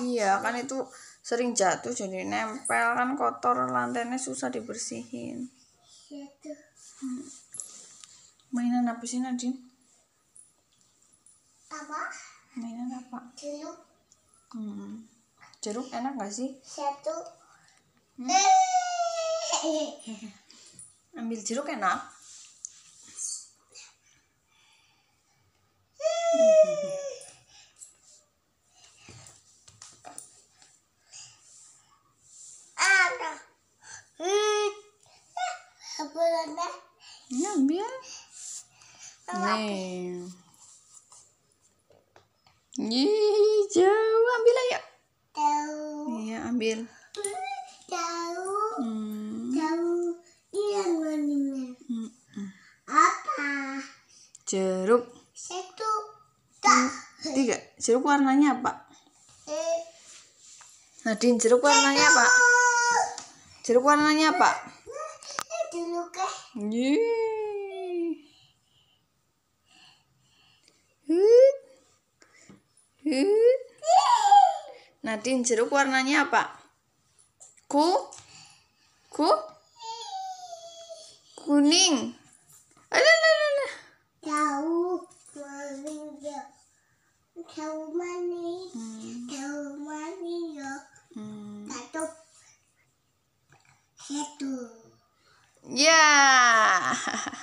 Iya, kan itu sering jatuh jadi nempel kan kotor lantainya susah dibersihin. Satu. Mainan apa sih Nadine? Apa? Mainan apa? Jeruk. Hmm. Jeruk enak gak sih? Satu. Hmm? Ambil jeruk enak. Ada. Hmm. Ini ambil. Nih. Ih, jauh ambil ayo. Tahu. Iya, ambil. Tahu. Hmm. Tahu. Iya mana? Hmm. Apa? Jeruk. Satu. Tiga. Jeruk warnanya apa? Nadine, jeruk warnanya apa? Jeruk warnanya apa? Hut. Nadine, jeruk warnanya apa? Ku? Ku? Kuning. Alah, Tahu. Mana? Tahu mana? Hmm. Tahu Yeah.